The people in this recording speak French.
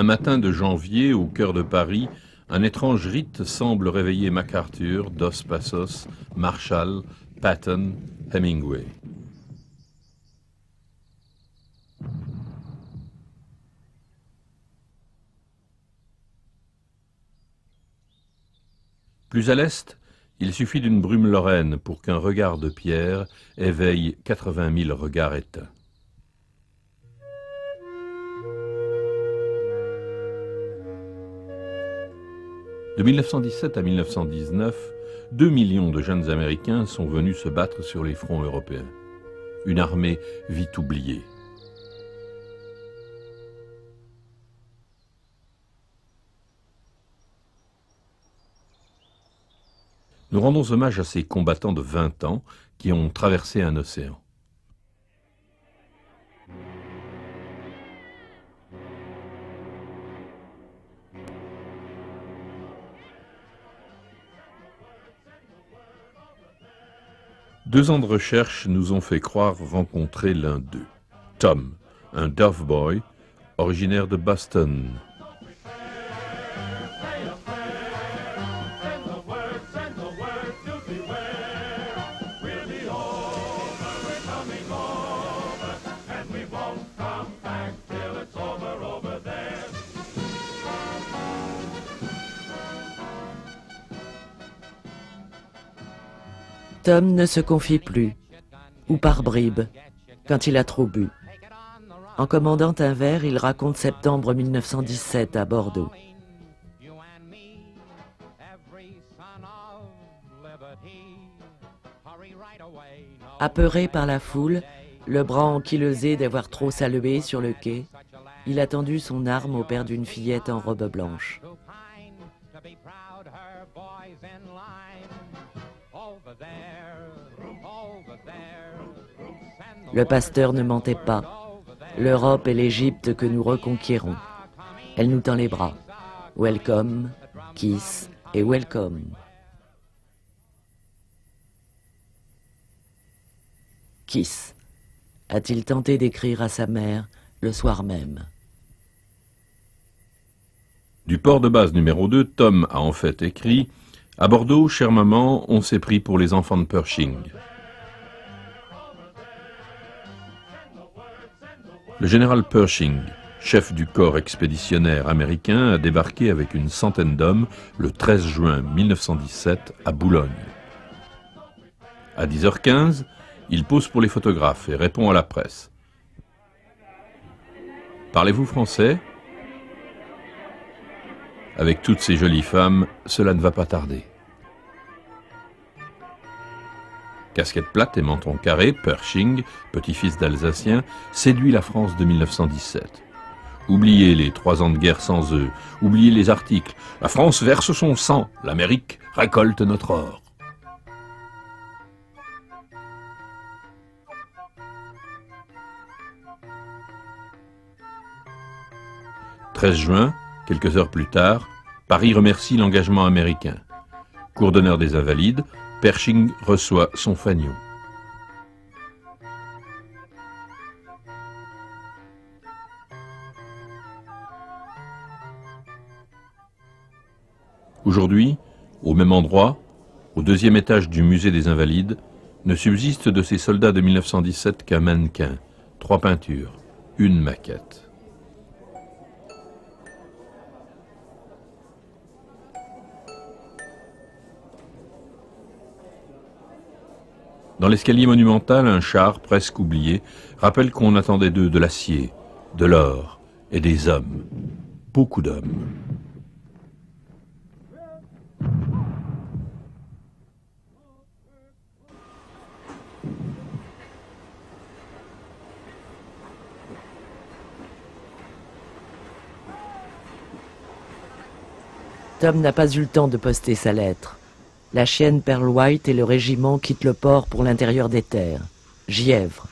Un matin de janvier, au cœur de Paris, un étrange rite semble réveiller MacArthur, Dos Passos, Marshall, Patton, Hemingway. Plus à l'est, il suffit d'une brume lorraine pour qu'un regard de pierre éveille 80 000 regards éteints. De 1917 à 1919, 2 millions de jeunes Américains sont venus se battre sur les fronts européens. Une armée vite oubliée. Nous rendons hommage à ces combattants de 20 ans qui ont traversé un océan. Deux ans de recherche nous ont fait croire rencontrer l'un d'eux. Tom, un Dove Boy, originaire de Boston. Tom ne se confie plus, ou par bribes, quand il a trop bu. En commandant un verre, il raconte septembre 1917 à Bordeaux. Apeuré par la foule, le bras ankylosé d'avoir trop salué sur le quai, il a tendu son arme au père d'une fillette en robe blanche. Le pasteur ne mentait pas. L'Europe est l'Égypte que nous reconquérons. Elle nous tend les bras. Welcome, kiss et welcome. Kiss, a-t-il tenté d'écrire à sa mère le soir même? Du port de base numéro 2, Tom a en fait écrit À Bordeaux, chère maman, on s'est pris pour les enfants de Pershing. Le général Pershing, chef du corps expéditionnaire américain, a débarqué avec une centaine d'hommes le 13 juin 1917 à Boulogne. À 10h15, il pose pour les photographes et répond à la presse. Parlez-vous français? Avec toutes ces jolies femmes, cela ne va pas tarder. Casquette plate et menton carré, Pershing, petit-fils d'Alsacien, séduit la France de 1917. Oubliez les trois ans de guerre sans eux, oubliez les articles. La France verse son sang, l'Amérique récolte notre or. « 13 juin, quelques heures plus tard, Paris remercie l'engagement américain. Cour d'honneur des Invalides, Pershing reçoit son fanion. Aujourd'hui, au même endroit, au deuxième étage du musée des Invalides, ne subsiste de ces soldats de 1917 qu'un mannequin, trois peintures, une maquette. Dans l'escalier monumental, un char, presque oublié, rappelle qu'on attendait d'eux de l'acier, de l'or et des hommes. Beaucoup d'hommes. Tom n'a pas eu le temps de poster sa lettre. La chienne Pearl White et le régiment quittent le port pour l'intérieur des terres. Gièvre,